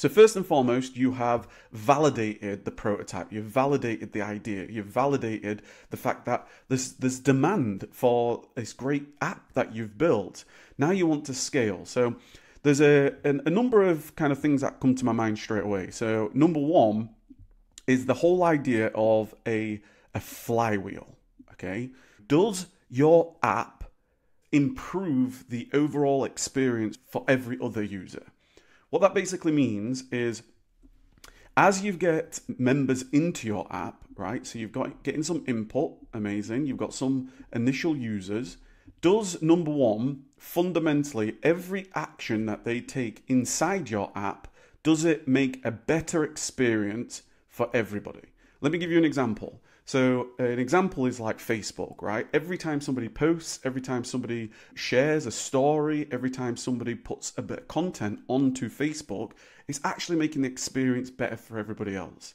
So first and foremost, you have validated the prototype. You've validated the idea. You've validated the fact that there's there's demand for this great app that you've built. Now you want to scale. So there's a, a, a number of kind of things that come to my mind straight away. So number one is the whole idea of a a flywheel. Okay, does your app improve the overall experience for every other user? What that basically means is as you get members into your app, right? So you've got getting some input, amazing. You've got some initial users. Does number one, fundamentally, every action that they take inside your app, does it make a better experience for everybody? Let me give you an example. So, uh, an example is like Facebook, right? Every time somebody posts, every time somebody shares a story, every time somebody puts a bit of content onto Facebook, it's actually making the experience better for everybody else.